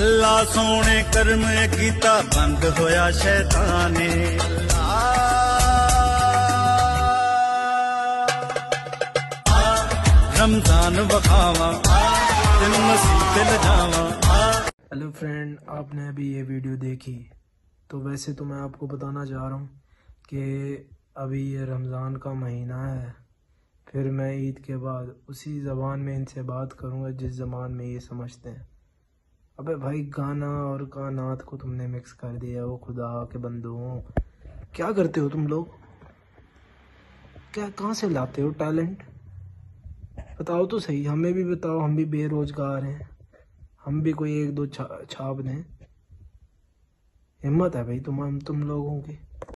अल्लाह सोने कर्म कीता बंद होया शैताने रमज़ान बखावा हेलो फ्रेंड आपने अभी ये वीडियो देखी तो वैसे तो मैं आपको बताना चाह रहा हूँ कि अभी ये रमज़ान का महीना है फिर मैं ईद के बाद उसी ज़बान में इनसे बात करूँगा जिस ज़बान में ये समझते हैं। अबे भाई गाना और कानात को तुमने मिक्स कर दिया वो खुदा के बंदो क्या करते हो तुम लोग? क्या कहाँ से लाते हो टैलेंट बताओ तो सही हमें भी बताओ हम भी बेरोजगार हैं। हम भी कोई एक दो छा, छाप दें। हिम्मत है भाई तुम तुम लोगों की।